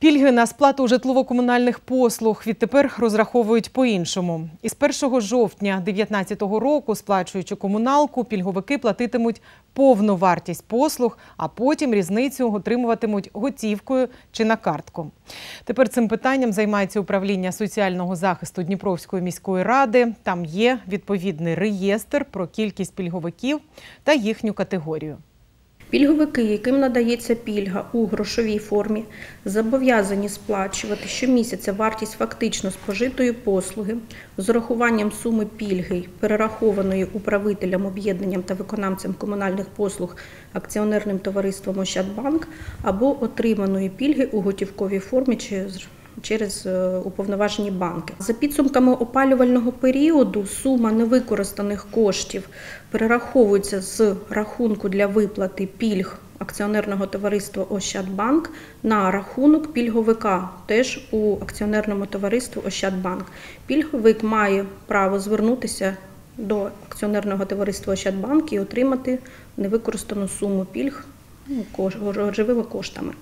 Пільги на сплату житлово-комунальних послуг відтепер розраховують по-іншому. Із 1 жовтня 2019 року, сплачуючи комуналку, пільговики платитимуть повну вартість послуг, а потім різницю отримуватимуть готівкою чи на картку. Тепер цим питанням займається управління соціального захисту Дніпровської міської ради. Там є відповідний реєстр про кількість пільговиків та їхню категорію. Пільговики, яким надається пільга у грошовій формі, зобов'язані сплачувати щомісяця вартість фактично спожитої послуги з урахуванням суми пільги, перерахованої управителям, об'єднанням та виконавцям комунальних послуг акціонерним товариством Ощадбанк або отриманої пільги у готівковій формі через через е, уповноважені банки. За підсумками опалювального періоду сума невикористаних коштів перераховується з рахунку для виплати пільг акціонерного товариства Ощадбанк на рахунок пільговика, теж у акціонерному товаристві Ощадбанк. Пільговик має право звернутися до акціонерного товариства Ощадбанк і отримати невикористану суму пільг ну, грошовими коштами.